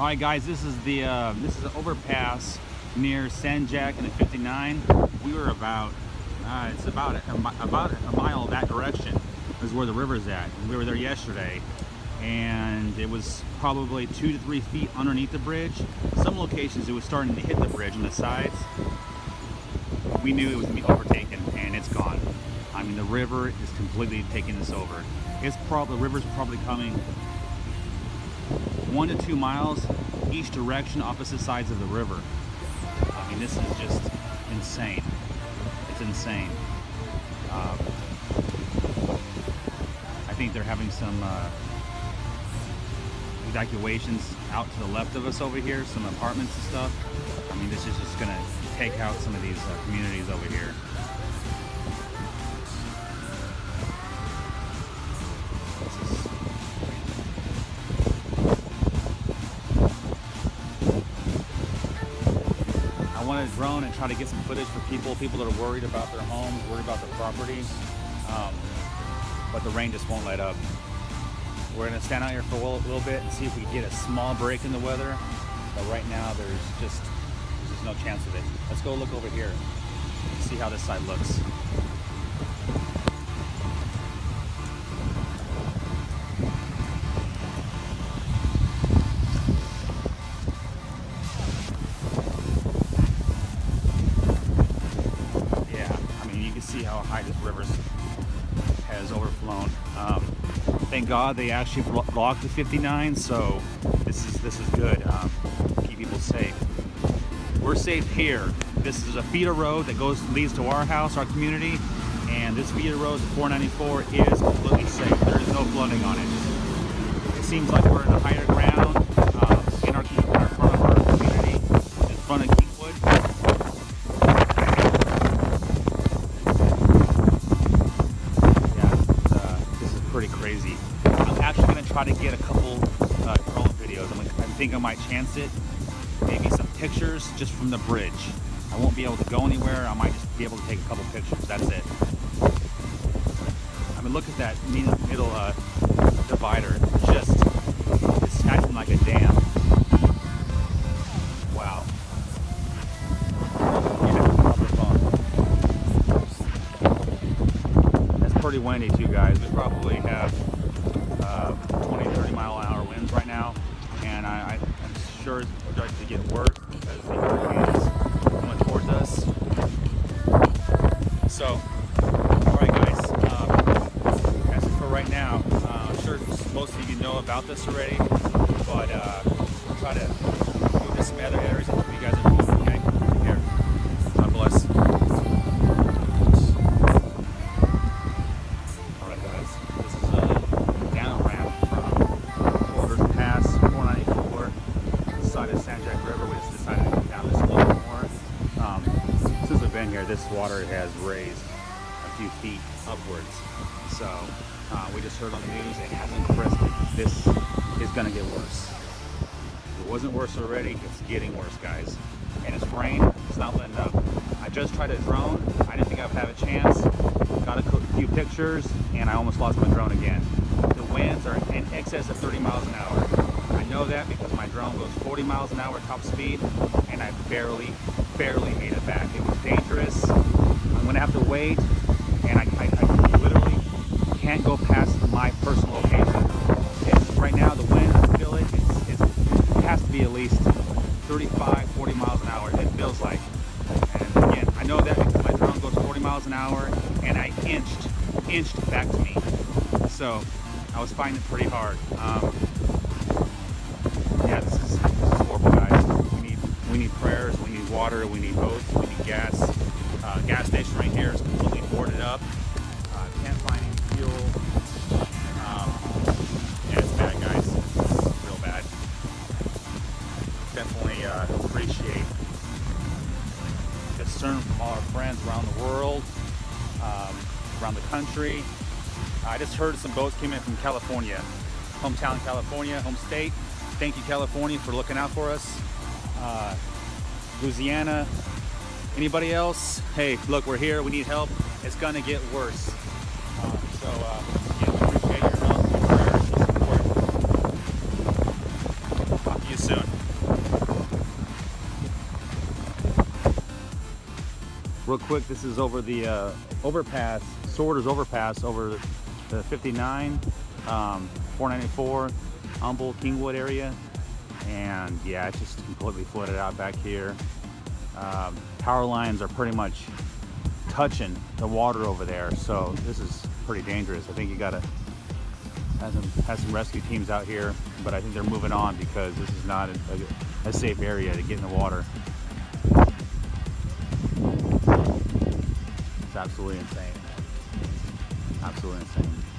All right, guys, this is the uh, this is an overpass near San Jac and the 59. We were about uh, it's about a, about a mile that direction is where the river's at. We were there yesterday, and it was probably two to three feet underneath the bridge. Some locations it was starting to hit the bridge on the sides. We knew it was gonna be overtaken, and it's gone. I mean, the river is completely taking this over. It's probably the river's probably coming one to two miles each direction, opposite sides of the river. I mean, this is just insane. It's insane. Um, I think they're having some uh, evacuations out to the left of us over here, some apartments and stuff. I mean, this is just going to take out some of these uh, communities over here. Want to drone and try to get some footage for people, people that are worried about their homes, worried about their property. Um, but the rain just won't let up. We're to stand out here for a little bit and see if we can get a small break in the weather. But right now, there's just, there's just no chance of it. Let's go look over here, see how this side looks. High river has overflown. Um, thank God they actually blocked the 59, so this is this is good. Um, keep people safe. We're safe here. This is a feeder road that goes leads to our house, our community, and this feeder road, 494, is completely safe. There is no flooding on it. It seems like we're in a higher ground crazy. I'm actually gonna try to get a couple uh, drone videos. I'm I think I might chance it. Maybe some pictures just from the bridge. I won't be able to go anywhere. I might just be able to take a couple pictures. That's it. I mean, look at that middle uh, divider. Just, guys. We probably have uh, 20, 30 mile an hour winds right now. And I, am sure it's starting to get worse because the hurricane coming towards us. So, alright guys, um, that's it for right now. Uh, I'm sure most of you know about this already, but uh, I'll try to move to some other areas this water has raised a few feet upwards. So uh, we just heard on the news it hasn't crested. This is going to get worse. It wasn't worse already, it's getting worse, guys. And it's rain, it's not letting up. I just tried a drone. I didn't think I'd have a chance. Got a few pictures, and I almost lost my drone again. The winds are in excess of 30 miles an hour. I know that because my drone goes 40 miles an hour top speed, and I barely, barely made it back. It was dangerous. I'm gonna have to wait, and I, I, I literally can't go past my personal location. It's, right now, the wind, I feel it, it's, it's, it has to be at least 35, 40 miles an hour, it feels like. And again, I know that because my drone goes 40 miles an hour, and I inched, inched back to me. So, I was finding it pretty hard. Um, water, we need boats, we need gas. Uh, gas station right here is completely boarded up. Uh, can't find any fuel. Um, yeah, it's bad, guys. It's real bad. Definitely uh, appreciate concern from all our friends around the world, um, around the country. I just heard some boats came in from California, hometown California, home state. Thank you, California, for looking out for us. Uh, Louisiana. Anybody else? Hey, look, we're here. We need help. It's going to get worse. Um, so, uh, yeah, we appreciate your help, prayers, support. Talk to you soon. Real quick, this is over the uh, overpass, Sorters overpass over the 59, um, 494, Humble, Kingwood area. And yeah, it's just completely flooded out back here. Um, power lines are pretty much touching the water over there. So this is pretty dangerous. I think you gotta have some, have some rescue teams out here, but I think they're moving on because this is not a, a, a safe area to get in the water. It's absolutely insane. Absolutely insane.